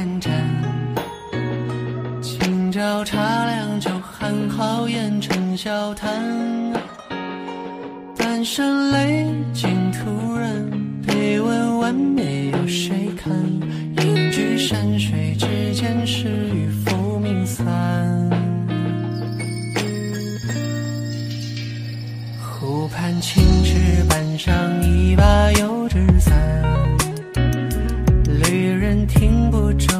盏瞻今朝茶凉酒寒豪言成笑谈。半生累尽徒然碑文完美有谁看？隐居山水之间誓与浮名散。湖畔青石板上一把油纸伞。听不着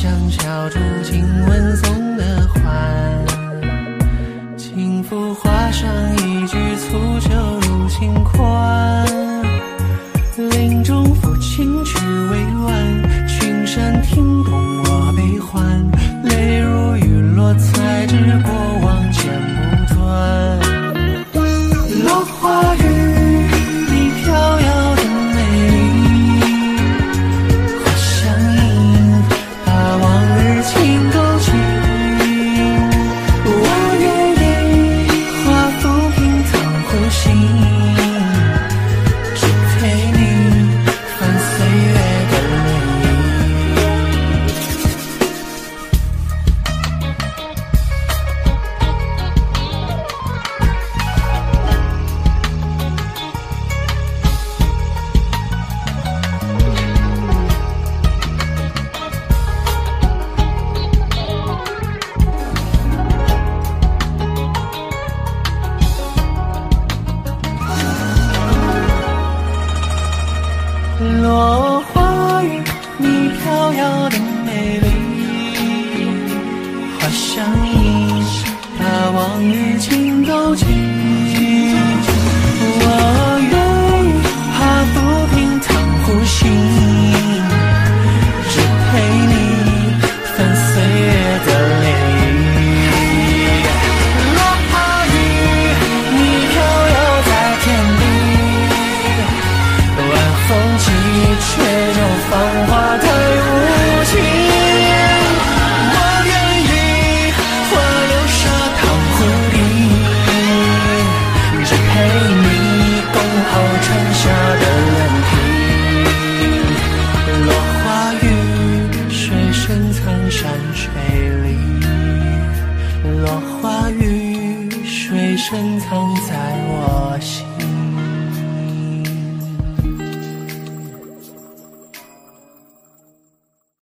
木檀香敲竹经闻送的欢，轻抚画上一句粗酒入心宽。林中抚琴曲未完，群山听懂我悲欢，泪如雨落，才知过往剪不断。落花雨，落花后窗下的脸皮。落花雨，水深藏山水里。落花雨，水深藏在我心。